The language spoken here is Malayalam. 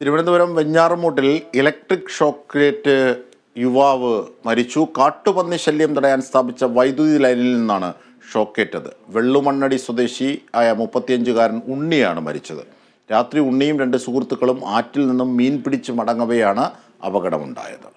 തിരുവനന്തപുരം വെഞ്ഞാറമൂട്ടിൽ ഇലക്ട്രിക് ഷോക്കേറ്റ് യുവാവ് മരിച്ചു. കാട്ടുപന്നി ശല്യം തടയാൻ സ്ഥാപിച്ച വൈദ്യുതി ലൈനിൽ നിന്നാണ് ഷോക്കേറ്റത്. വെള്ളുമണ്ണടി സ്വദേശി ആയ മുപ്പത്തിയഞ്ചുകാരൻ ഉണ്ണിയാണ് മരിച്ചത്. രാത്രി ഉണ്ണിയും രണ്ട് സുഹൃത്തുക്കളും ആറ്റിൽ നിന്നും മീൻ പിടിച്ച് മടങ്ങവെയാണ് അപകടമുണ്ടായത്.